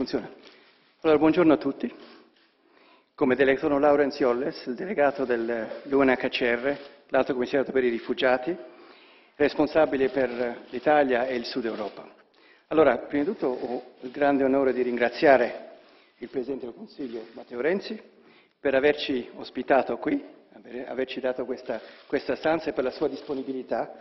Funziona. Allora, buongiorno a tutti. Come dele- sono Laurence Jolles, il delegato dell'UNHCR, l'Alto Commissariato per i Rifugiati, responsabile per l'Italia e il Sud Europa. Allora, prima di tutto ho il grande onore di ringraziare il Presidente del Consiglio Matteo Renzi per averci ospitato qui, aver- averci dato questa, questa stanza e per la sua disponibilità,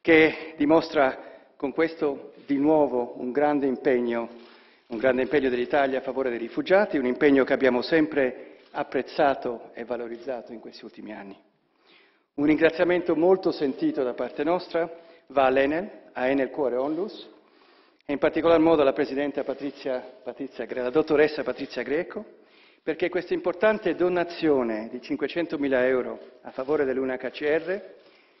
che dimostra con questo di nuovo un grande impegno, un grande impegno dell'Italia a favore dei rifugiati, un impegno che abbiamo sempre apprezzato e valorizzato in questi ultimi anni. Un ringraziamento molto sentito da parte nostra va all'Enel, a Enel Cuore Onlus, e in particolar modo alla Presidente Patrizia, Patrizia, la dottoressa Patrizia Greco, perché questa importante donazione di 500.000 euro a favore dell'UNHCR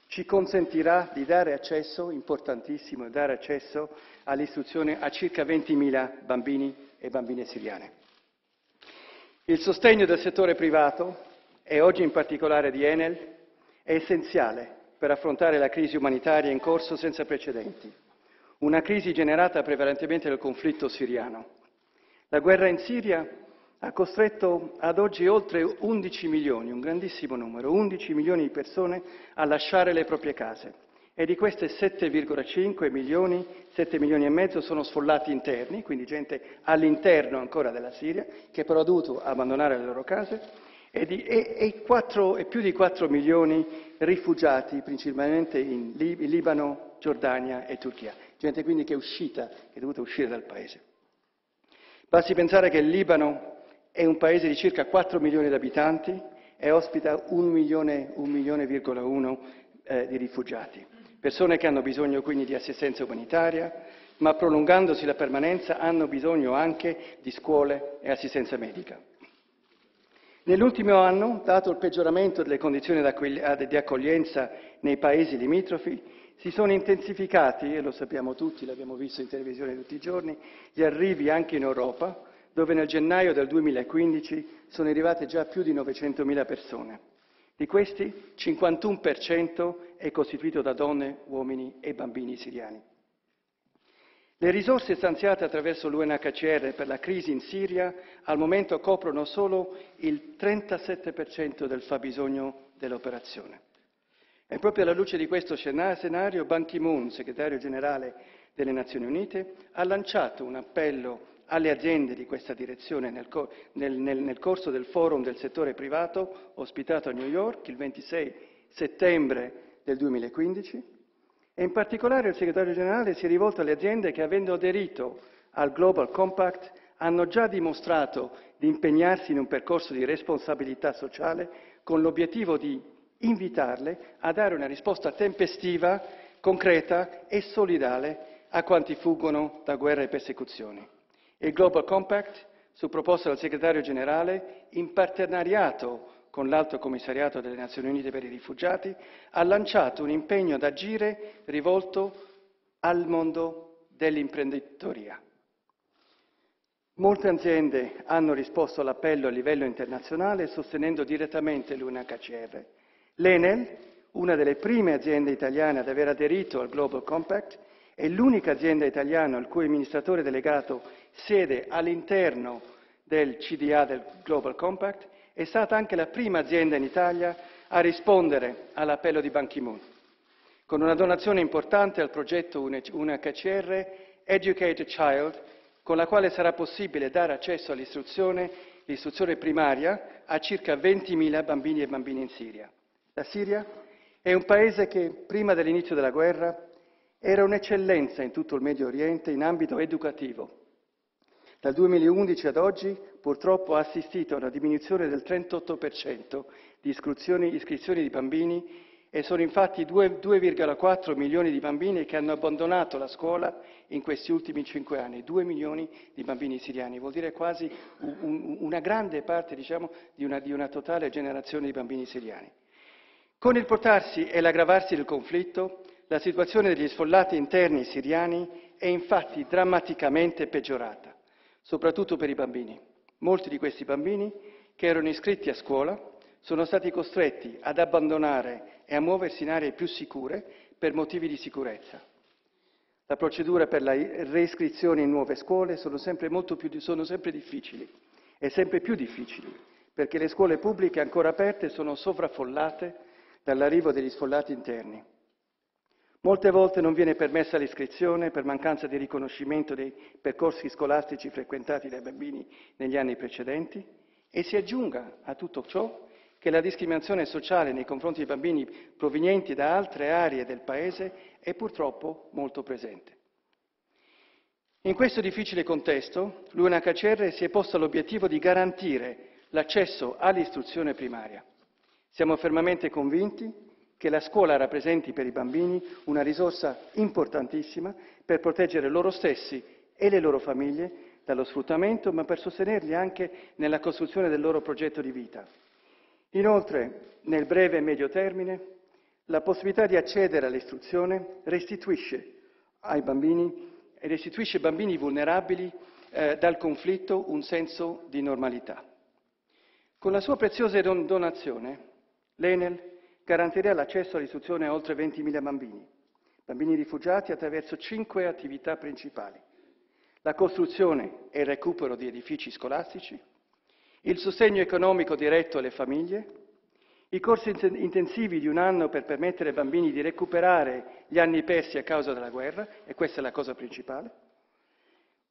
ci consentirà di dare accesso, importantissimo, dare accesso all'istruzione a circa 20.000 bambini e bambine siriane. Il sostegno del settore privato, e oggi in particolare di Enel, è essenziale per affrontare la crisi umanitaria in corso senza precedenti, una crisi generata prevalentemente dal conflitto siriano. La guerra in Siria ha costretto ad oggi oltre 11 milioni, un grandissimo numero, 11 milioni di persone a lasciare le proprie case e di queste 7,5 milioni, 7 milioni e mezzo sono sfollati interni, quindi gente all'interno ancora della Siria, che però ha dovuto abbandonare le loro case, e, di, e, e, 4, e più di 4 milioni rifugiati, principalmente in Lib- Libano, Giordania e Turchia, gente quindi che è uscita, che è dovuta uscire dal paese. Basti pensare che il Libano è un paese di circa 4 milioni di abitanti e ospita 1 milione, 1 milione,1 eh, di rifugiati, persone che hanno bisogno quindi di assistenza umanitaria, ma prolungandosi la permanenza hanno bisogno anche di scuole e assistenza medica. Nell'ultimo anno, dato il peggioramento delle condizioni di accoglienza nei paesi limitrofi, si sono intensificati, e lo sappiamo tutti, l'abbiamo visto in televisione tutti i giorni, gli arrivi anche in Europa, dove nel gennaio del 2015 sono arrivate già più di 900.000 persone. Di questi 51% è costituito da donne, uomini e bambini siriani. Le risorse stanziate attraverso l'UNHCR per la crisi in Siria al momento coprono solo il 37% del fabbisogno dell'operazione. E proprio alla luce di questo scenario, Ban Ki-moon, segretario generale delle Nazioni Unite, ha lanciato un appello alle aziende di questa direzione nel, nel, nel, nel, corso del forum del settore privato ospitato a New York il 26 settembre del 2015 e in particolare il segretario generale si è rivolto alle aziende che avendo aderito al Global Compact hanno già dimostrato di impegnarsi in un percorso di responsabilità sociale con l'obiettivo di invitarle a dare una risposta tempestiva, concreta e solidale a quanti fuggono da guerra e persecuzioni. Il Global Compact, su proposta del segretario generale, in partenariato con l'Alto Commissariato delle Nazioni Unite per i Rifugiati, ha lanciato un impegno ad agire rivolto al mondo dell'imprenditoria. Molte aziende hanno risposto all'appello a livello internazionale sostenendo direttamente l'UNHCR. L'Enel, una delle prime aziende italiane ad aver aderito al Global Compact, è l'unica azienda italiana il cui amministratore delegato siede all'interno del CDA del Global Compact, è stata anche la prima azienda in Italia a rispondere all'appello di Ban Ki-moon, con una donazione importante al progetto UNHCR Educate a Child, con la quale sarà possibile dare accesso all'istruzione, l'istruzione primaria a circa 20.000 bambini e bambine in Siria. La Siria è un paese che prima dell'inizio della guerra era un'eccellenza in tutto il Medio Oriente in ambito educativo. Dal 2011 ad oggi purtroppo ha assistito a una diminuzione del 38% di iscrizioni, iscrizioni di bambini e sono infatti 2,4 milioni di bambini che hanno abbandonato la scuola in questi ultimi cinque anni, 2 milioni di bambini siriani, vuol dire quasi un, una grande parte diciamo, di, una, di una totale generazione di bambini siriani. Con il portarsi e l'aggravarsi del conflitto, la situazione degli sfollati interni siriani è infatti drammaticamente peggiorata, soprattutto per i bambini. Molti di questi bambini, che erano iscritti a scuola, sono stati costretti ad abbandonare e a muoversi in aree più sicure per motivi di sicurezza. La procedura per la reiscrizione in nuove scuole sono sempre, più, sono sempre difficili e sempre più difficili, perché le scuole pubbliche ancora aperte sono sovraffollate dall'arrivo degli sfollati interni. Molte volte non viene permessa l'iscrizione per mancanza di riconoscimento dei percorsi scolastici frequentati dai bambini negli anni precedenti e si aggiunga a tutto ciò che la discriminazione sociale nei confronti dei bambini provenienti da altre aree del Paese è purtroppo molto presente. In questo difficile contesto, l'UNHCR si è posta l'obiettivo di garantire l'accesso all'istruzione primaria. Siamo fermamente convinti che la scuola rappresenti per i bambini una risorsa importantissima per proteggere loro stessi e le loro famiglie dallo sfruttamento, ma per sostenerli anche nella costruzione del loro progetto di vita. Inoltre, nel breve e medio termine, la possibilità di accedere all'istruzione restituisce ai bambini e restituisce ai bambini vulnerabili eh, dal conflitto un senso di normalità. Con la sua preziosa donazione, l'Enel garantirà l'accesso all'istruzione a oltre 20.000 bambini, bambini rifugiati attraverso cinque attività principali. La costruzione e il recupero di edifici scolastici, il sostegno economico diretto alle famiglie, i corsi intensivi di un anno per permettere ai bambini di recuperare gli anni persi a causa della guerra, e questa è la cosa principale,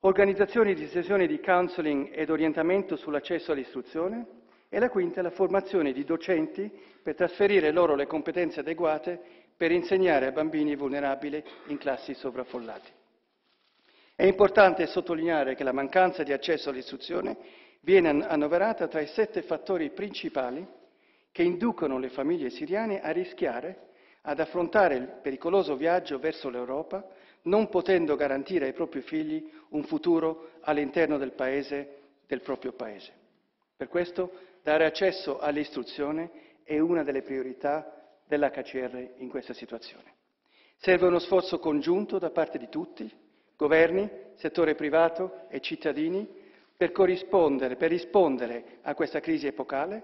organizzazioni di sessioni di counseling ed orientamento sull'accesso all'istruzione, e la quinta è la formazione di docenti per trasferire loro le competenze adeguate per insegnare ai bambini vulnerabili in classi sovraffollate. È importante sottolineare che la mancanza di accesso all'istruzione viene annoverata tra i sette fattori principali che inducono le famiglie siriane a rischiare ad affrontare il pericoloso viaggio verso l'Europa, non potendo garantire ai propri figli un futuro all'interno del paese, del proprio paese. Per questo dare accesso all'istruzione è una delle priorità dell'HCR in questa situazione. Serve uno sforzo congiunto da parte di tutti, governi, settore privato e cittadini, per per rispondere a questa crisi epocale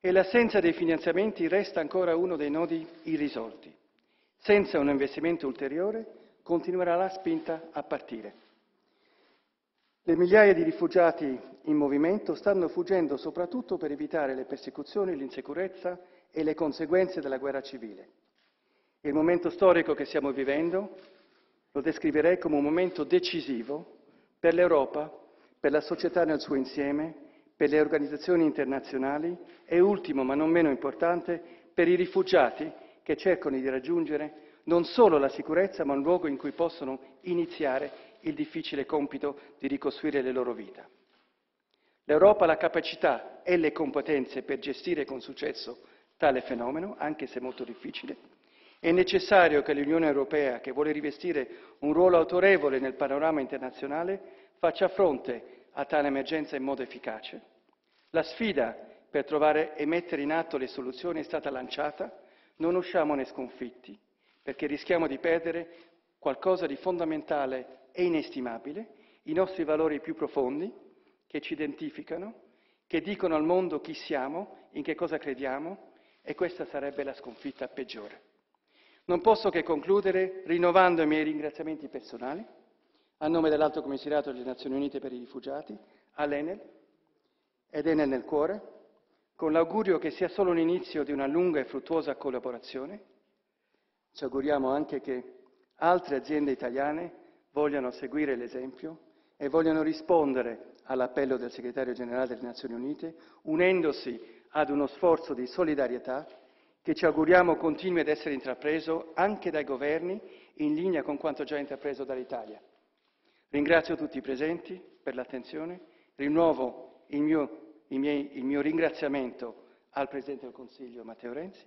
e l'assenza dei finanziamenti resta ancora uno dei nodi irrisolti. Senza un investimento ulteriore continuerà la spinta a partire. Le migliaia di rifugiati in movimento stanno fuggendo soprattutto per evitare le persecuzioni, l'insicurezza e le conseguenze della guerra civile. Il momento storico che stiamo vivendo lo descriverei come un momento decisivo per l'Europa, per la società nel suo insieme per le organizzazioni internazionali e ultimo, ma non meno importante, per i rifugiati che cercano di raggiungere non solo la sicurezza, ma un luogo in cui possono iniziare il difficile compito di ricostruire le loro vite. L'Europa ha la capacità e le competenze per gestire con successo tale fenomeno, anche se molto difficile. È necessario che l'Unione Europea, che vuole rivestire un ruolo autorevole nel panorama internazionale, faccia fronte a tale emergenza in modo efficace. La sfida per trovare e mettere in atto le soluzioni è stata lanciata, non usciamone sconfitti, perché rischiamo di perdere qualcosa di fondamentale e inestimabile, i nostri valori più profondi, che ci identificano, che dicono al mondo chi siamo, in che cosa crediamo, e questa sarebbe la sconfitta peggiore. Non posso che concludere rinnovando i miei ringraziamenti personali a nome dell'Alto Commissariato delle Nazioni Unite per i Rifugiati, all'Enel ed Enel nel cuore, con l'augurio che sia solo l'inizio di una lunga e fruttuosa collaborazione. Ci auguriamo anche che altre aziende italiane vogliano seguire l'esempio e vogliano rispondere all'appello del Segretario Generale delle Nazioni Unite, unendosi ad uno sforzo di solidarietà che ci auguriamo continui ad essere intrapreso anche dai governi in linea con quanto già intrapreso dall'Italia. Ringrazio tutti i presenti per l'attenzione, rinnovo il mio, il, miei, il mio ringraziamento al Presidente del Consiglio Matteo Renzi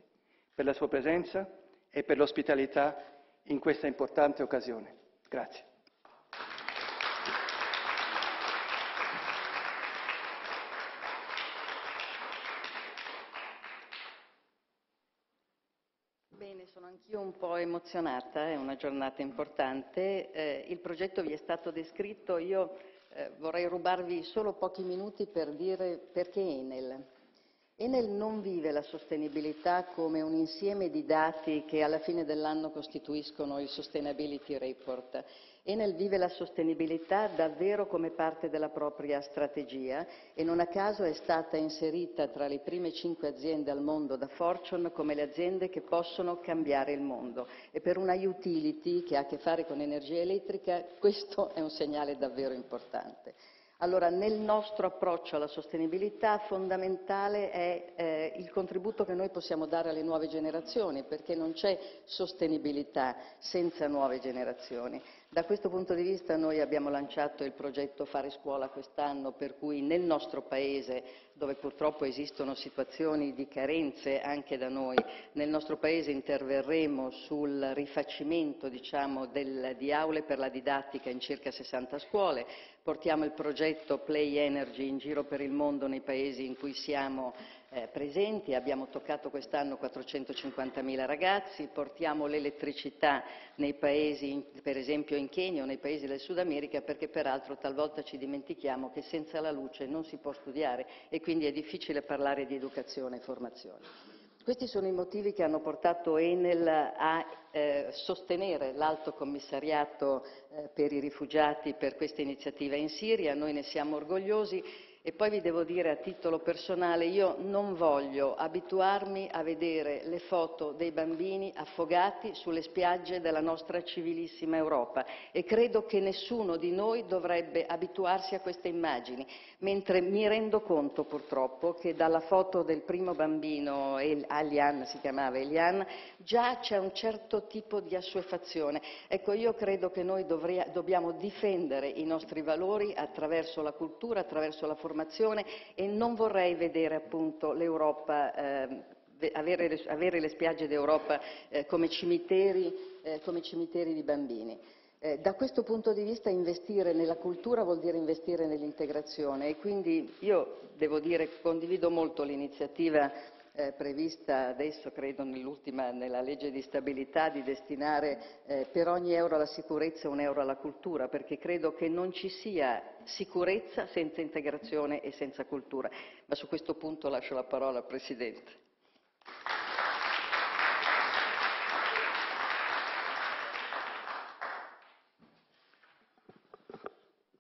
per la sua presenza e per l'ospitalità in questa importante occasione. Grazie. sono anch'io un po' emozionata, è una giornata importante. Eh, il progetto vi è stato descritto, io eh, vorrei rubarvi solo pochi minuti per dire perché Enel. Enel non vive la sostenibilità come un insieme di dati che alla fine dell'anno costituiscono il Sustainability Report. Enel vive la sostenibilità davvero come parte della propria strategia e non a caso è stata inserita tra le prime cinque aziende al mondo da Fortune come le aziende che possono cambiare il mondo. E per una utility che ha a che fare con energia elettrica questo è un segnale davvero importante. Allora, nel nostro approccio alla sostenibilità fondamentale è eh, il contributo che noi possiamo dare alle nuove generazioni, perché non c'è sostenibilità senza nuove generazioni. Da questo punto di vista noi abbiamo lanciato il progetto Fare Scuola quest'anno, per cui nel nostro Paese, dove purtroppo esistono situazioni di carenze anche da noi, nel nostro Paese interverremo sul rifacimento diciamo, del, di aule per la didattica in circa 60 scuole, portiamo il progetto Play Energy in giro per il mondo nei paesi in cui siamo eh, presenti, abbiamo toccato quest'anno 450.000 ragazzi, portiamo l'elettricità nei paesi, per esempio in Kenya o nei paesi del Sud America, perché peraltro talvolta ci dimentichiamo che senza la luce non si può studiare e quindi è difficile parlare di educazione e formazione. Questi sono i motivi che hanno portato Enel a eh, sostenere l'Alto Commissariato eh, per i rifugiati per questa iniziativa in Siria. Noi ne siamo orgogliosi e poi vi devo dire a titolo personale, io non voglio abituarmi a vedere le foto dei bambini affogati sulle spiagge della nostra civilissima Europa e credo che nessuno di noi dovrebbe abituarsi a queste immagini, mentre mi rendo conto purtroppo che dalla foto del primo bambino, Alian si chiamava Elian, già c'è un certo tipo di assuefazione. Ecco, io credo che noi dovria, dobbiamo difendere i nostri valori attraverso la cultura, attraverso la formazione formazione e non vorrei vedere appunto l'Europa eh, avere, le, avere, le, spiagge d'Europa eh, come, cimiteri, eh, come, cimiteri, di bambini. Eh, da questo punto di vista investire nella cultura vuol dire investire nell'integrazione e quindi io devo dire che condivido molto l'iniziativa eh, prevista adesso, credo nell'ultima, nella legge di stabilità, di destinare eh, per ogni euro alla sicurezza un euro alla cultura, perché credo che non ci sia sicurezza senza integrazione e senza cultura. Ma su questo punto lascio la parola al Presidente.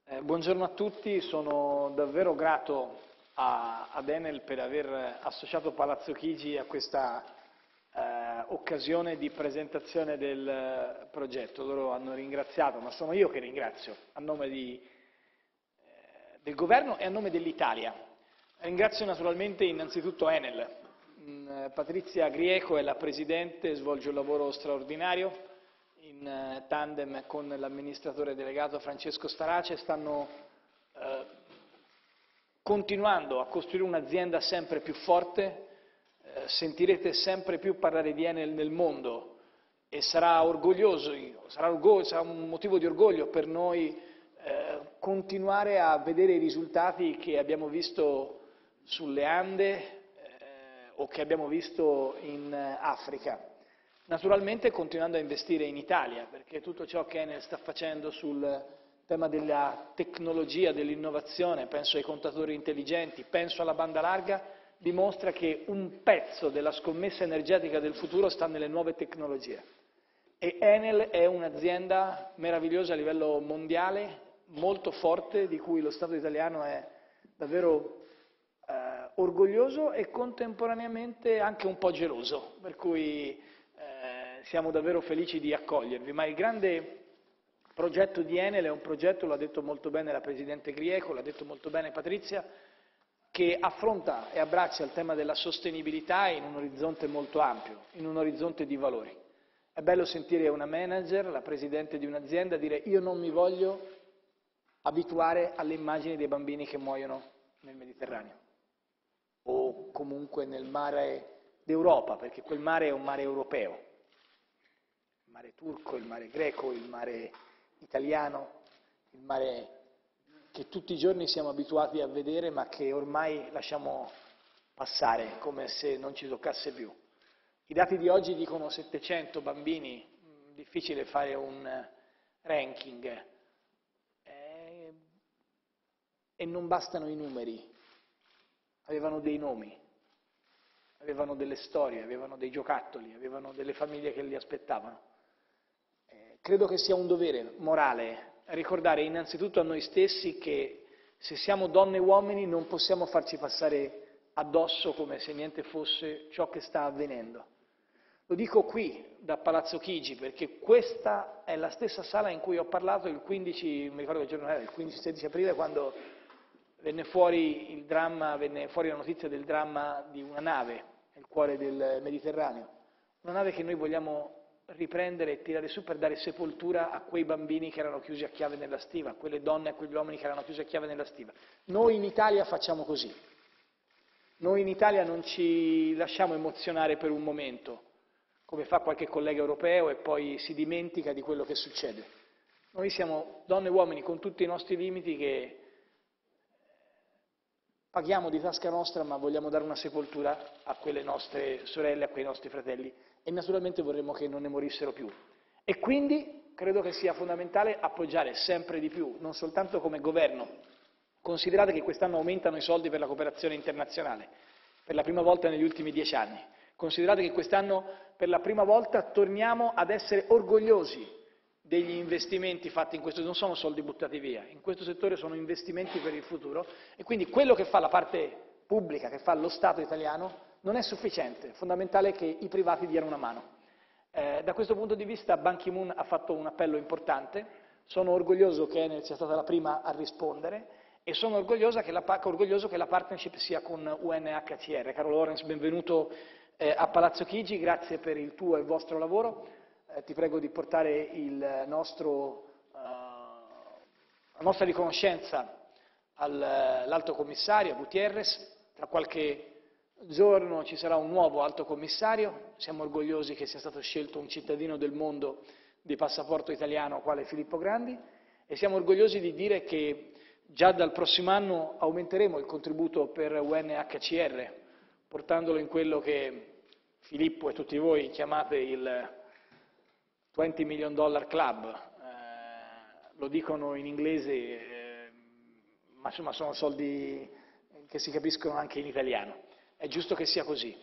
Eh, buongiorno a tutti, sono davvero grato a, ad Enel per aver associato Palazzo Chigi a questa eh, occasione di presentazione del progetto. Loro hanno ringraziato, ma sono io che ringrazio a nome di, eh, del governo e a nome dell'Italia. Ringrazio naturalmente innanzitutto Enel. Mm, Patrizia Grieco è la Presidente, svolge un lavoro straordinario in eh, tandem con l'amministratore delegato Francesco Starace, stanno eh, continuando a costruire un'azienda sempre più forte, eh, sentirete sempre più parlare di Enel nel mondo e sarà, orgoglioso, sarà, orgoglio, sarà un motivo di orgoglio per noi eh, continuare a vedere i risultati che abbiamo visto sulle Ande eh, o che abbiamo visto in Africa. Naturalmente continuando a investire in Italia, perché tutto ciò che Enel sta facendo sul tema della tecnologia, dell'innovazione, penso ai contatori intelligenti, penso alla banda larga, dimostra che un pezzo della scommessa energetica del futuro sta nelle nuove tecnologie. E Enel è un'azienda meravigliosa a livello mondiale, molto forte, di cui lo Stato italiano è davvero eh, orgoglioso e contemporaneamente anche un po' geloso, per cui eh, siamo davvero felici di accogliervi. Ma il grande progetto di Enel è un progetto, l'ha detto molto bene la Presidente Grieco, l'ha detto molto bene Patrizia, che affronta e abbraccia il tema della sostenibilità in un orizzonte molto ampio, in un orizzonte di valori. È bello sentire una manager, la Presidente di un'azienda, dire io non mi voglio abituare alle immagini dei bambini che muoiono nel Mediterraneo o comunque nel mare d'Europa, perché quel mare è un mare europeo, il mare turco, il mare greco, il mare italiano, il mare che tutti i giorni siamo abituati a vedere ma che ormai lasciamo passare come se non ci toccasse più. I dati di oggi dicono 700 bambini, mm, difficile fare un ranking eh, e non bastano i numeri, avevano dei nomi, avevano delle storie, avevano dei giocattoli, avevano delle famiglie che li aspettavano. Credo che sia un dovere morale ricordare innanzitutto a noi stessi che se siamo donne e uomini non possiamo farci passare addosso come se niente fosse ciò che sta avvenendo. Lo dico qui, da Palazzo Chigi, perché questa è la stessa sala in cui ho parlato il 15, mi ricordo che giorno era, il 15-16 aprile, quando venne fuori il dramma, venne fuori la notizia del dramma di una nave nel cuore del Mediterraneo. Una nave che noi vogliamo riprendere e tirare su per dare sepoltura a quei bambini che erano chiusi a chiave nella stiva, a quelle donne e a quegli uomini che erano chiusi a chiave nella stiva. Noi in Italia facciamo così. Noi in Italia non ci lasciamo emozionare per un momento, come fa qualche collega europeo e poi si dimentica di quello che succede. Noi siamo donne e uomini con tutti i nostri limiti che paghiamo di tasca nostra ma vogliamo dare una sepoltura a quelle nostre sorelle, a quei nostri fratelli e naturalmente vorremmo che non ne morissero più. E quindi credo che sia fondamentale appoggiare sempre di più, non soltanto come governo, considerate che quest'anno aumentano i soldi per la cooperazione internazionale, per la prima volta negli ultimi dieci anni, considerate che quest'anno per la prima volta torniamo ad essere orgogliosi degli investimenti fatti in questo, non sono soldi buttati via, in questo settore sono investimenti per il futuro. E quindi quello che fa la parte pubblica, che fa lo Stato italiano, non è sufficiente, è fondamentale che i privati diano una mano. Eh, da questo punto di vista Ban Ki-moon ha fatto un appello importante, sono orgoglioso che Enel sia stata la prima a rispondere e sono orgoglioso che la, orgoglioso che la partnership sia con UNHCR. Caro Lorenz, benvenuto eh, a Palazzo Chigi, grazie per il tuo e il vostro lavoro, eh, ti prego di portare il nostro, uh, la nostra riconoscenza all'alto commissario Gutierrez, tra qualche giorno ci sarà un nuovo alto commissario, siamo orgogliosi che sia stato scelto un cittadino del mondo di passaporto italiano quale Filippo Grandi. E siamo orgogliosi di dire che già dal prossimo anno aumenteremo il contributo per UNHCR, portandolo in quello che Filippo e tutti voi chiamate il 20 million dollar club, eh, lo dicono in inglese, eh, ma insomma sono soldi che si capiscono anche in italiano. È giusto che sia così.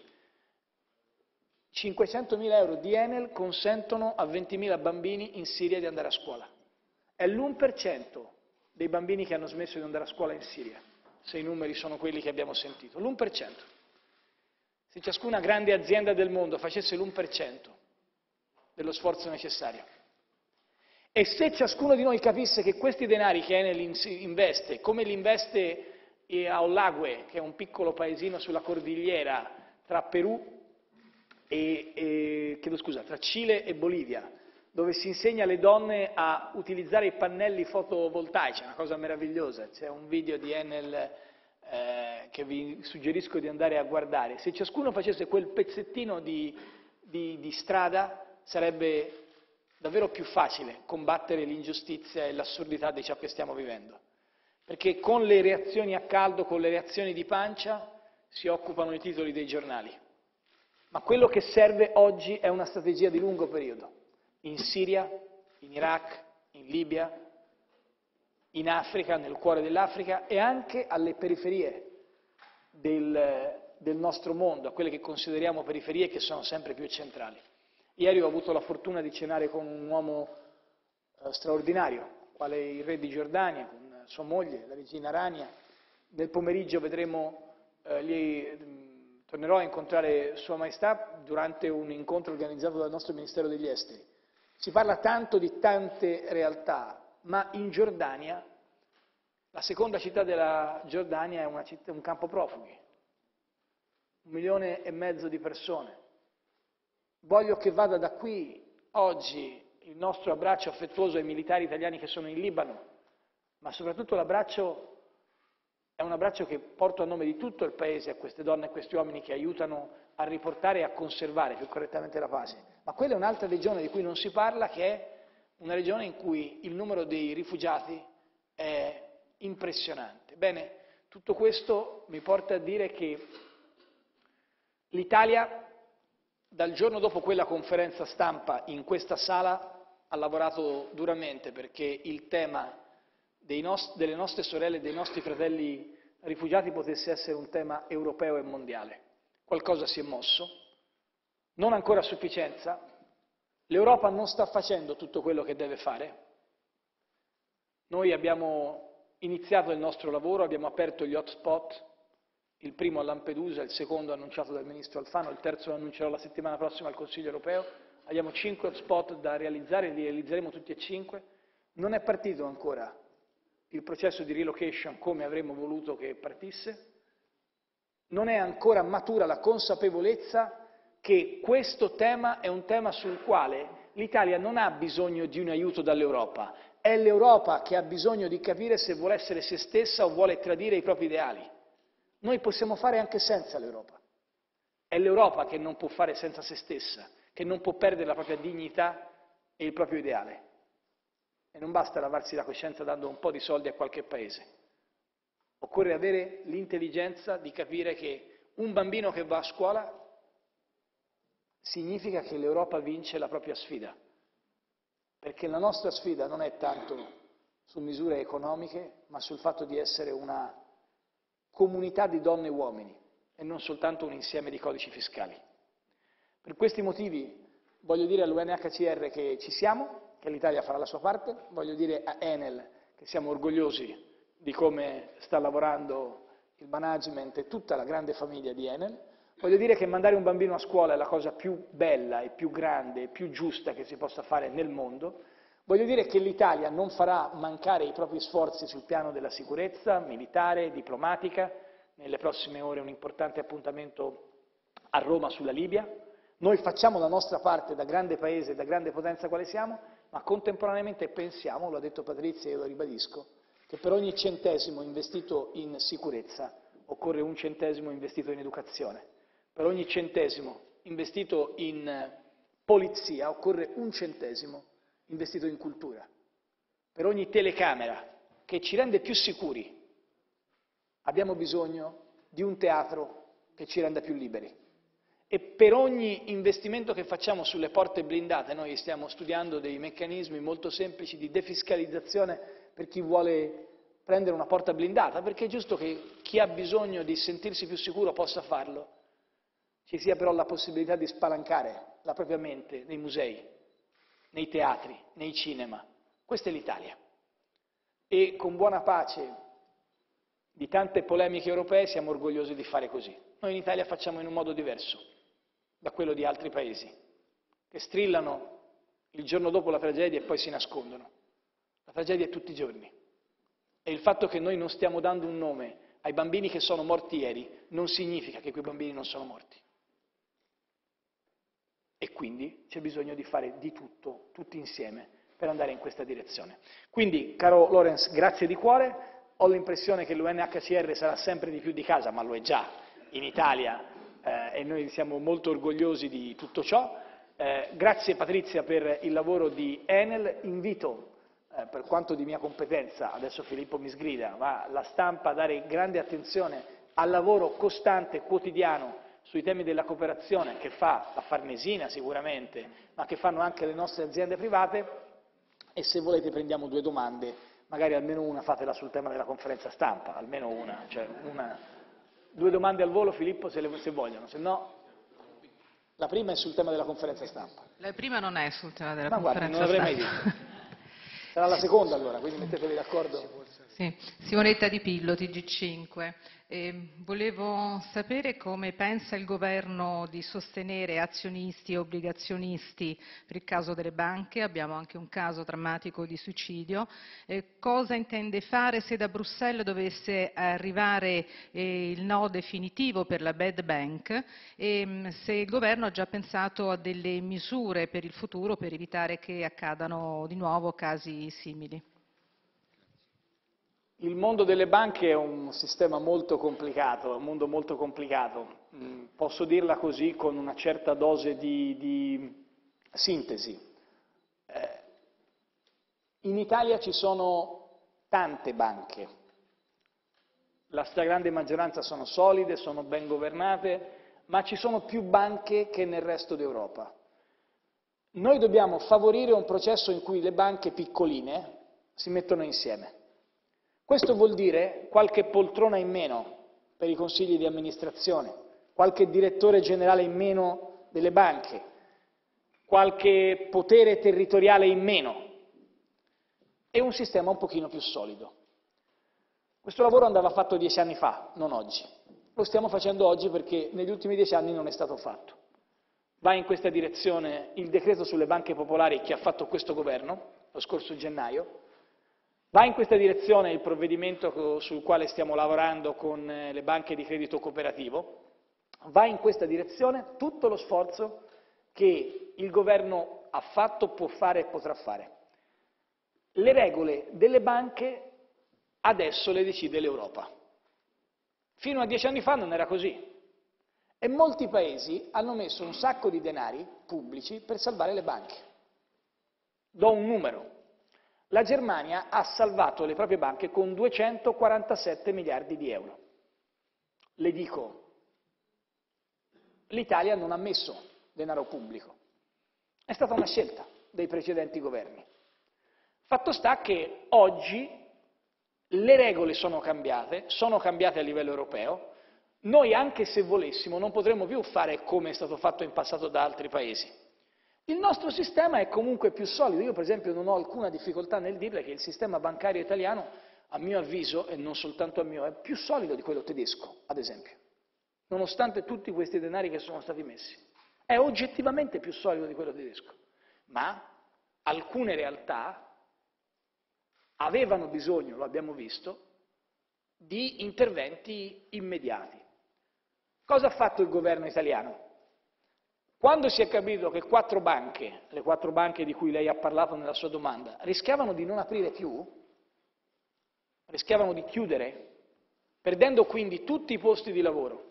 500.000 euro di Enel consentono a 20.000 bambini in Siria di andare a scuola. È l'1% dei bambini che hanno smesso di andare a scuola in Siria, se i numeri sono quelli che abbiamo sentito. L'1%. Se ciascuna grande azienda del mondo facesse l'1% dello sforzo necessario. E se ciascuno di noi capisse che questi denari che Enel investe, come li investe a Ollague, che è un piccolo paesino sulla cordigliera tra Perù e, e scusa, tra Cile e Bolivia, dove si insegna alle donne a utilizzare i pannelli fotovoltaici, è una cosa meravigliosa, c'è un video di Enel eh, che vi suggerisco di andare a guardare. Se ciascuno facesse quel pezzettino di, di, di strada sarebbe davvero più facile combattere l'ingiustizia e l'assurdità di ciò che stiamo vivendo perché con le reazioni a caldo, con le reazioni di pancia, si occupano i titoli dei giornali. Ma quello che serve oggi è una strategia di lungo periodo, in Siria, in Iraq, in Libia, in Africa, nel cuore dell'Africa e anche alle periferie del, del nostro mondo, a quelle che consideriamo periferie che sono sempre più centrali. Ieri ho avuto la fortuna di cenare con un uomo eh, straordinario, quale il re di Giordania, sua moglie, la regina Rania. Nel pomeriggio vedremo, eh, lì, tornerò a incontrare Sua Maestà durante un incontro organizzato dal nostro Ministero degli Esteri. Si parla tanto di tante realtà, ma in Giordania, la seconda città della Giordania è città, un campo profughi, un milione e mezzo di persone. Voglio che vada da qui oggi il nostro abbraccio affettuoso ai militari italiani che sono in Libano, ma soprattutto l'abbraccio è un abbraccio che porto a nome di tutto il Paese a queste donne e a questi uomini che aiutano a riportare e a conservare più correttamente la pace. Ma quella è un'altra regione di cui non si parla, che è una regione in cui il numero dei rifugiati è impressionante. Bene, tutto questo mi porta a dire che l'Italia, dal giorno dopo quella conferenza stampa in questa sala, ha lavorato duramente perché il tema nost- delle nostre sorelle e dei nostri fratelli rifugiati potesse essere un tema europeo e mondiale. qualcosa si è mosso, non ancora a sufficienza, l'Europa non sta facendo tutto quello che deve fare. Noi abbiamo iniziato il nostro lavoro, abbiamo aperto gli hotspot, il primo a Lampedusa, il secondo annunciato dal Ministro Alfano, il terzo lo annuncerò la settimana prossima al Consiglio europeo. Abbiamo cinque hotspot da realizzare, li realizzeremo tutti e cinque. Non è partito ancora il processo di relocation come avremmo voluto che partisse, non è ancora matura la consapevolezza che questo tema è un tema sul quale l'Italia non ha bisogno di un aiuto dall'Europa, è l'Europa che ha bisogno di capire se vuole essere se stessa o vuole tradire i propri ideali. Noi possiamo fare anche senza l'Europa. È l'Europa che non può fare senza se stessa, che non può perdere la propria dignità e il proprio ideale. E non basta lavarsi la coscienza dando un po' di soldi a qualche paese. Occorre avere l'intelligenza di capire che un bambino che va a scuola significa che l'Europa vince la propria sfida, perché la nostra sfida non è tanto su misure economiche, ma sul fatto di essere una comunità di donne e uomini e non soltanto un insieme di codici fiscali. Per questi motivi voglio dire all'UNHCR che ci siamo, che l'Italia farà la sua parte, voglio dire a Enel che siamo orgogliosi di come sta lavorando il management e tutta la grande famiglia di Enel, voglio dire che mandare un bambino a scuola è la cosa più bella e più grande e più giusta che si possa fare nel mondo, Voglio dire che l'Italia non farà mancare i propri sforzi sul piano della sicurezza militare, diplomatica, nelle prossime ore un importante appuntamento a Roma sulla Libia. Noi facciamo la nostra parte da grande paese, da grande potenza quale siamo, ma contemporaneamente pensiamo, lo ha detto Patrizia e io lo ribadisco, che per ogni centesimo investito in sicurezza occorre un centesimo investito in educazione, per ogni centesimo investito in polizia occorre un centesimo investito in cultura. Per ogni telecamera che ci rende più sicuri abbiamo bisogno di un teatro che ci renda più liberi. E per ogni investimento che facciamo sulle porte blindate, noi stiamo studiando dei meccanismi molto semplici di defiscalizzazione per chi vuole prendere una porta blindata, perché è giusto che chi ha bisogno di sentirsi più sicuro possa farlo. Ci sia però la possibilità di spalancare la propria mente nei musei, nei teatri, nei cinema. Questa è l'Italia. E con buona pace di tante polemiche europee siamo orgogliosi di fare così. Noi in Italia facciamo in un modo diverso da quello di altri paesi, che strillano il giorno dopo la tragedia e poi si nascondono. La tragedia è tutti i giorni. E il fatto che noi non stiamo dando un nome ai bambini che sono morti ieri non significa che quei bambini non sono morti e quindi c'è bisogno di fare di tutto, tutti insieme, per andare in questa direzione. Quindi, caro Lorenz, grazie di cuore, ho l'impressione che l'UNHCR sarà sempre di più di casa, ma lo è già in Italia eh, e noi siamo molto orgogliosi di tutto ciò. Eh, grazie Patrizia per il lavoro di Enel, invito eh, per quanto di mia competenza, adesso Filippo mi sgrida, ma la stampa a dare grande attenzione al lavoro costante, quotidiano sui temi della cooperazione che fa la Farnesina sicuramente, ma che fanno anche le nostre aziende private e se volete prendiamo due domande, magari almeno una fatela sul tema della conferenza stampa, almeno una, cioè una. Due domande al volo Filippo se, le, se vogliono, se no la prima è sul tema della conferenza stampa. La prima non è sul tema della Ma conferenza guarda, non l'avrei stampa. mai detto. Sarà la seconda allora, quindi mettetevi d'accordo. Sì. Simonetta Di Pillo, TG5. Eh, volevo sapere come pensa il governo di sostenere azionisti e obbligazionisti per il caso delle banche, abbiamo anche un caso drammatico di suicidio, eh, cosa intende fare se da Bruxelles dovesse arrivare eh, il no definitivo per la bad bank? E mh, se il governo ha già pensato a delle misure per il futuro per evitare che accadano di nuovo casi simili. Il mondo delle banche è un sistema molto complicato, un mondo molto complicato, mm, posso dirla così con una certa dose di, di sintesi. Eh, in Italia ci sono tante banche, la stragrande maggioranza sono solide, sono ben governate, ma ci sono più banche che nel resto d'Europa. Noi dobbiamo favorire un processo in cui le banche piccoline si mettono insieme. Questo vuol dire qualche poltrona in meno per i consigli di amministrazione, qualche direttore generale in meno delle banche, qualche potere territoriale in meno e un sistema un pochino più solido. Questo lavoro andava fatto dieci anni fa, non oggi. Lo stiamo facendo oggi perché negli ultimi dieci anni non è stato fatto. Va in questa direzione il decreto sulle banche popolari che ha fatto questo governo lo scorso gennaio, va in questa direzione il provvedimento sul quale stiamo lavorando con eh, le banche di credito cooperativo, va in questa direzione tutto lo sforzo che il governo ha fatto, può fare e potrà fare. Le regole delle banche adesso le decide l'Europa. Fino a dieci anni fa non era così. E molti paesi hanno messo un sacco di denari pubblici per salvare le banche. Do un numero. La Germania ha salvato le proprie banche con 247 miliardi di euro. Le dico, l'Italia non ha messo denaro pubblico. È stata una scelta dei precedenti governi. Fatto sta che oggi le regole sono cambiate, sono cambiate a livello europeo, noi anche se volessimo non potremmo più fare come è stato fatto in passato da altri paesi. Il nostro sistema è comunque più solido, io per esempio non ho alcuna difficoltà nel dirle che il sistema bancario italiano, a mio avviso, e non soltanto a mio, è più solido di quello tedesco, ad esempio, nonostante tutti questi denari che sono stati messi. È oggettivamente più solido di quello tedesco, ma alcune realtà avevano bisogno, lo abbiamo visto, di interventi immediati. Cosa ha fatto il governo italiano? Quando si è capito che quattro banche, le quattro banche di cui lei ha parlato nella sua domanda, rischiavano di non aprire più, rischiavano di chiudere, perdendo quindi tutti i posti di lavoro.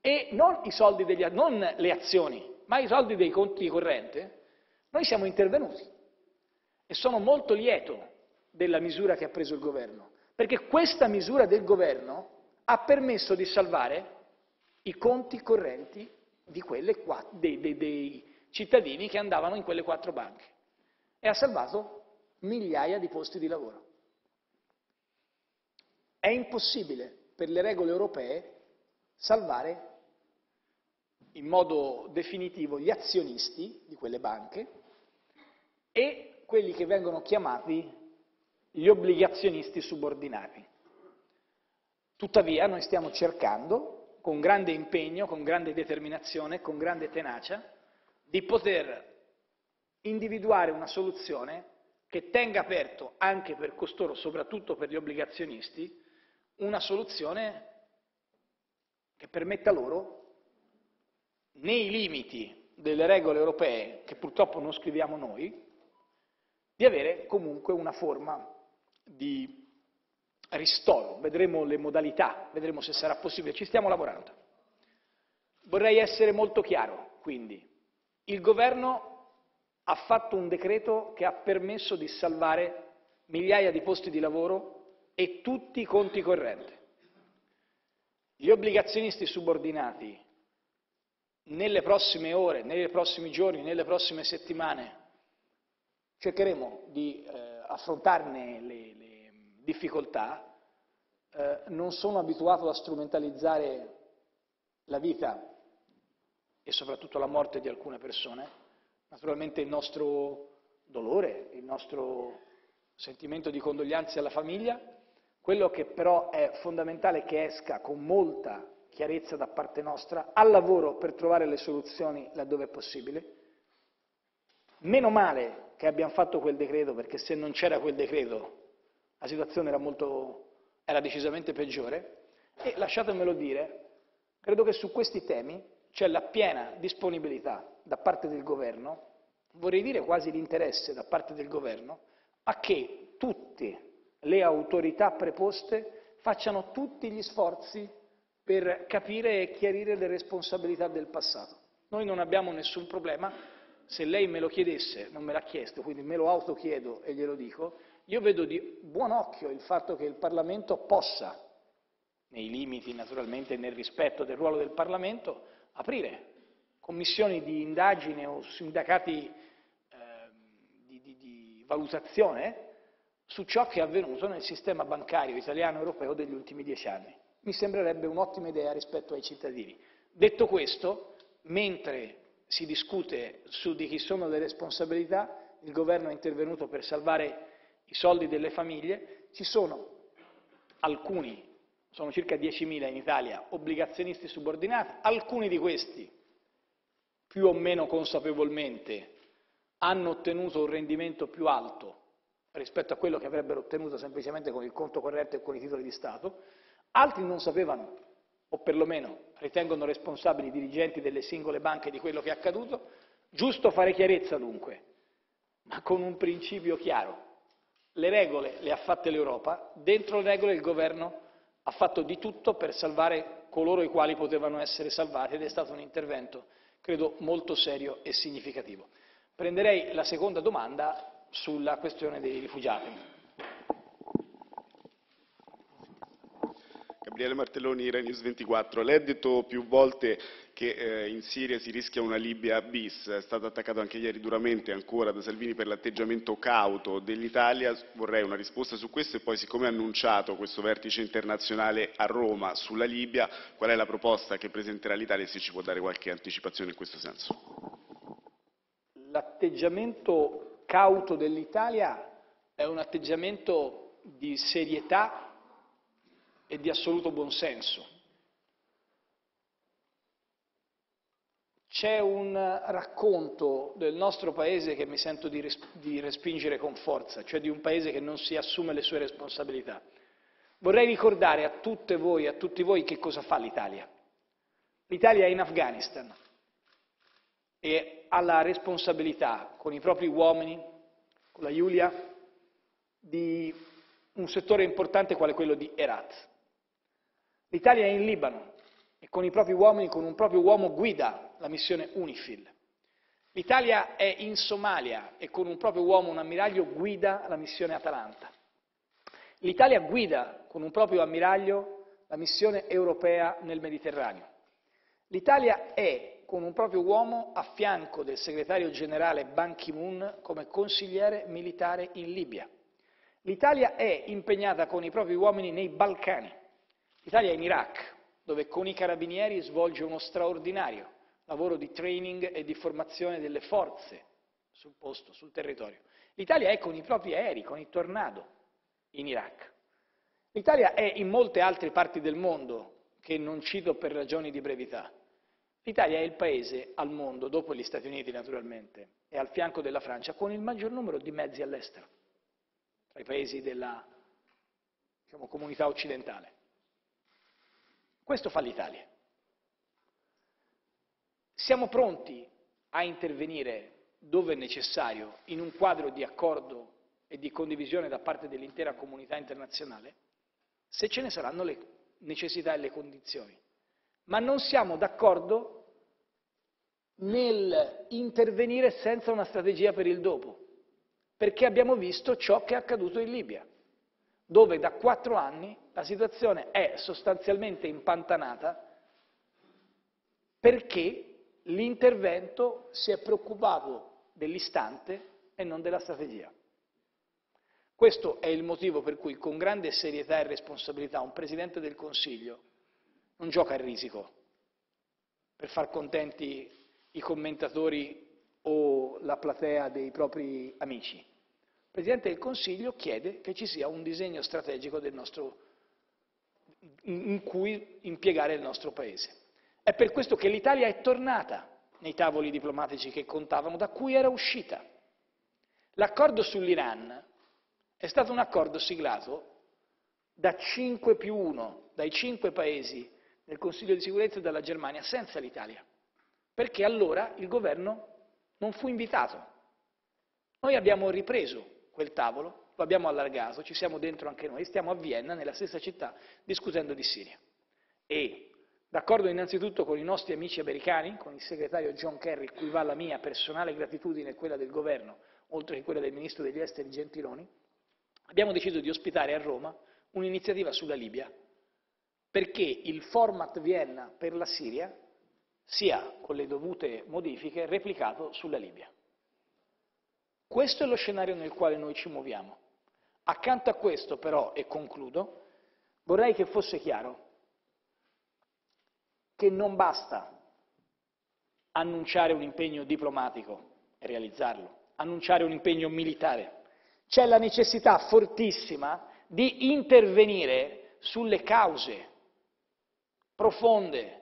E non, degli, non le azioni, ma i soldi dei conti corrente, noi siamo intervenuti. E sono molto lieto della misura che ha preso il governo, perché questa misura del governo ha permesso di salvare i conti correnti quattro, dei, dei, dei cittadini che andavano in quelle quattro banche e ha salvato migliaia di posti di lavoro. È impossibile per le regole europee salvare in modo definitivo gli azionisti di quelle banche e quelli che vengono chiamati gli obbligazionisti subordinati. Tuttavia noi stiamo cercando con grande impegno, con grande determinazione, con grande tenacia, di poter individuare una soluzione che tenga aperto anche per costoro, soprattutto per gli obbligazionisti, una soluzione che permetta loro, nei limiti delle regole europee, che purtroppo non scriviamo noi, di avere comunque una forma di ristoro, vedremo le modalità, vedremo se sarà possibile, ci stiamo lavorando. Vorrei essere molto chiaro, quindi, il governo ha fatto un decreto che ha permesso di salvare migliaia di posti di lavoro e tutti i conti correnti. Gli obbligazionisti subordinati nelle prossime ore, nei prossimi giorni, nelle prossime settimane cercheremo di eh, affrontarne le, le difficoltà, eh, non sono abituato a strumentalizzare la vita e soprattutto la morte di alcune persone. Naturalmente il nostro dolore, il nostro sentimento di condoglianze alla famiglia, quello che però è fondamentale che esca con molta chiarezza da parte nostra al lavoro per trovare le soluzioni laddove è possibile. Meno male che abbiamo fatto quel decreto, perché se non c'era quel decreto la situazione era, molto, era decisamente peggiore e lasciatemelo dire, credo che su questi temi c'è la piena disponibilità da parte del governo, vorrei dire quasi l'interesse da parte del governo, a che tutte le autorità preposte facciano tutti gli sforzi per capire e chiarire le responsabilità del passato. Noi non abbiamo nessun problema, se lei me lo chiedesse, non me l'ha chiesto, quindi me lo autochiedo e glielo dico, io vedo di buon occhio il fatto che il Parlamento possa, nei limiti naturalmente e nel rispetto del ruolo del Parlamento, aprire commissioni di indagine o sindacati eh, di, di, di valutazione su ciò che è avvenuto nel sistema bancario italiano e europeo degli ultimi dieci anni. Mi sembrerebbe un'ottima idea rispetto ai cittadini. Detto questo, mentre si discute su di chi sono le responsabilità, il governo è intervenuto per salvare i soldi delle famiglie, ci sono alcuni, sono circa 10.000 in Italia, obbligazionisti subordinati, alcuni di questi, più o meno consapevolmente, hanno ottenuto un rendimento più alto rispetto a quello che avrebbero ottenuto semplicemente con il conto corrente e con i titoli di Stato, altri non sapevano, o perlomeno ritengono responsabili i dirigenti delle singole banche di quello che è accaduto, giusto fare chiarezza dunque, ma con un principio chiaro. Le regole le ha fatte l'Europa, dentro le regole il governo ha fatto di tutto per salvare coloro i quali potevano essere salvati ed è stato un intervento, credo, molto serio e significativo. Prenderei la seconda domanda sulla questione dei rifugiati. Gabriele Martelloni, Rai News 24. Lei ha detto più volte che eh, in Siria si rischia una Libia bis, è stato attaccato anche ieri duramente ancora da Salvini per l'atteggiamento cauto dell'Italia, vorrei una risposta su questo e poi siccome è annunciato questo vertice internazionale a Roma sulla Libia, qual è la proposta che presenterà l'Italia e se ci può dare qualche anticipazione in questo senso? L'atteggiamento cauto dell'Italia è un atteggiamento di serietà e di assoluto buonsenso. C'è un racconto del nostro Paese che mi sento di, di respingere con forza, cioè di un Paese che non si assume le sue responsabilità. Vorrei ricordare a tutte voi, a tutti voi, che cosa fa l'Italia. L'Italia è in Afghanistan e ha la responsabilità, con i propri uomini, con la Giulia, di un settore importante quale quello di Herat. L'Italia è in Libano e con i propri uomini, con un proprio uomo guida la missione UNIFIL. L'Italia è in Somalia e con un proprio uomo, un ammiraglio, guida la missione Atalanta. L'Italia guida con un proprio ammiraglio la missione europea nel Mediterraneo. L'Italia è con un proprio uomo a fianco del segretario generale Ban Ki-moon come consigliere militare in Libia. L'Italia è impegnata con i propri uomini nei Balcani. L'Italia è in Iraq, dove con i carabinieri svolge uno straordinario lavoro di training e di formazione delle forze sul posto, sul territorio. L'Italia è con i propri aerei, con i tornado in Iraq. L'Italia è in molte altre parti del mondo, che non cito per ragioni di brevità. L'Italia è il paese al mondo, dopo gli Stati Uniti naturalmente, e al fianco della Francia, con il maggior numero di mezzi all'estero, tra i paesi della diciamo, comunità occidentale. Questo fa l'Italia. Siamo pronti a intervenire dove è necessario in un quadro di accordo e di condivisione da parte dell'intera comunità internazionale se ce ne saranno le necessità e le condizioni. Ma non siamo d'accordo nel intervenire senza una strategia per il dopo, perché abbiamo visto ciò che è accaduto in Libia dove da quattro anni la situazione è sostanzialmente impantanata perché l'intervento si è preoccupato dell'istante e non della strategia. Questo è il motivo per cui con grande serietà e responsabilità un Presidente del Consiglio non gioca a risico per far contenti i commentatori o la platea dei propri amici. Il Presidente del Consiglio chiede che ci sia un disegno strategico nostro, in cui impiegare il nostro Paese. È per questo che l'Italia è tornata nei tavoli diplomatici che contavano, da cui era uscita. L'accordo sull'Iran è stato un accordo siglato da 5 più 1, dai cinque paesi del Consiglio di sicurezza e dalla Germania, senza l'Italia, perché allora il governo non fu invitato. Noi abbiamo ripreso quel tavolo, lo abbiamo allargato, ci siamo dentro anche noi, stiamo a Vienna, nella stessa città, discutendo di Siria. E, d'accordo innanzitutto con i nostri amici americani, con il segretario John Kerry, cui va la mia personale gratitudine e quella del governo, oltre che quella del ministro degli esteri Gentiloni, abbiamo deciso di ospitare a Roma un'iniziativa sulla Libia, perché il format Vienna per la Siria sia, con le dovute modifiche, replicato sulla Libia. Questo è lo scenario nel quale noi ci muoviamo. Accanto a questo però, e concludo, vorrei che fosse chiaro, che non basta annunciare un impegno diplomatico e realizzarlo, annunciare un impegno militare. C'è la necessità fortissima di intervenire sulle cause profonde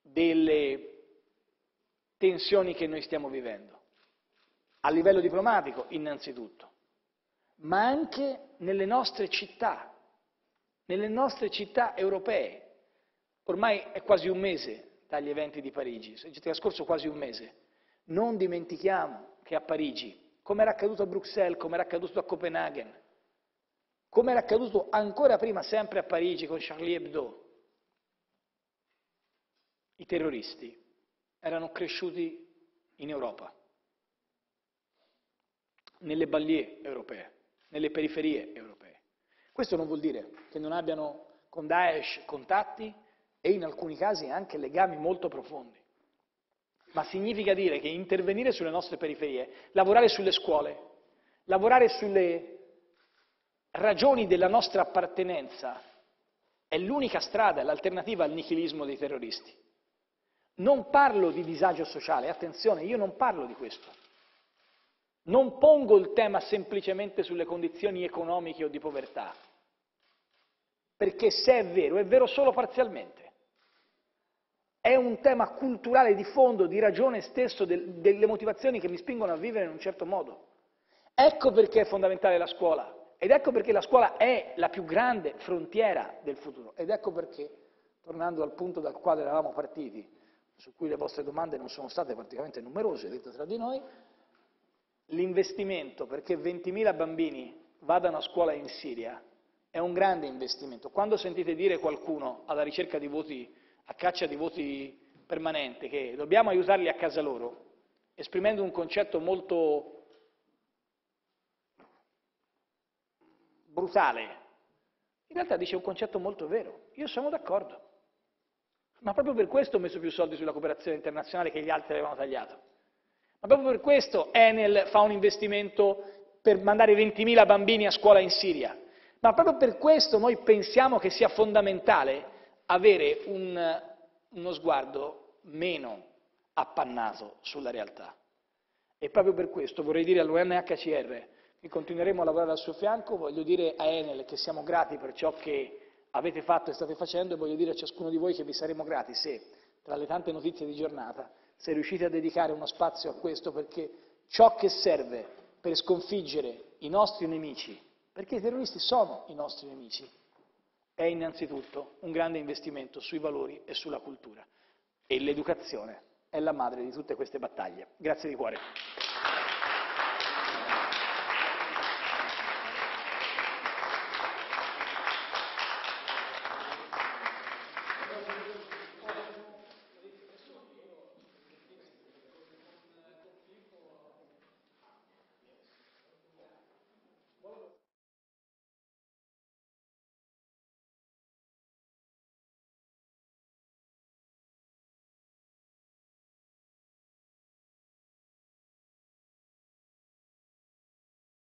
delle tensioni che noi stiamo vivendo, a livello diplomatico innanzitutto, ma anche nelle nostre città, nelle nostre città europee. Ormai è quasi un mese dagli eventi di Parigi, è trascorso quasi un mese. Non dimentichiamo che a Parigi, come era accaduto a Bruxelles, come era accaduto a Copenaghen, come era accaduto ancora prima sempre a Parigi con Charlie Hebdo, i terroristi erano cresciuti in Europa, nelle banlieue europee, nelle periferie europee. Questo non vuol dire che non abbiano con Daesh contatti e in alcuni casi anche legami molto profondi, ma significa dire che intervenire sulle nostre periferie, lavorare sulle scuole, lavorare sulle ragioni della nostra appartenenza è l'unica strada, l'alternativa al nichilismo dei terroristi. Non parlo di disagio sociale, attenzione, io non parlo di questo. Non pongo il tema semplicemente sulle condizioni economiche o di povertà, perché se è vero, è vero solo parzialmente. È un tema culturale di fondo, di ragione stesso, del, delle motivazioni che mi spingono a vivere in un certo modo. Ecco perché è fondamentale la scuola, ed ecco perché la scuola è la più grande frontiera del futuro, ed ecco perché, tornando al punto dal quale eravamo partiti, su cui le vostre domande non sono state praticamente numerose, detto tra di noi, l'investimento perché 20.000 bambini vadano a scuola in Siria è un grande investimento. Quando sentite dire qualcuno alla ricerca di voti, a caccia di voti permanente, che dobbiamo aiutarli a casa loro, esprimendo un concetto molto brutale, in realtà dice un concetto molto vero. Io sono d'accordo. Ma proprio per questo ho messo più soldi sulla cooperazione internazionale che gli altri avevano tagliato. Ma proprio per questo Enel fa un investimento per mandare 20.000 bambini a scuola in Siria. Ma proprio per questo noi pensiamo che sia fondamentale avere un, uno sguardo meno appannato sulla realtà. E proprio per questo vorrei dire all'UNHCR che continueremo a lavorare al suo fianco, voglio dire a Enel che siamo grati per ciò che avete fatto e state facendo e voglio dire a ciascuno di voi che vi saremo grati se, tra le tante notizie di giornata, se riuscite a dedicare uno spazio a questo perché ciò che serve per sconfiggere i nostri nemici, perché i terroristi sono i nostri nemici, è innanzitutto un grande investimento sui valori e sulla cultura. E l'educazione è la madre di tutte queste battaglie. Grazie di cuore.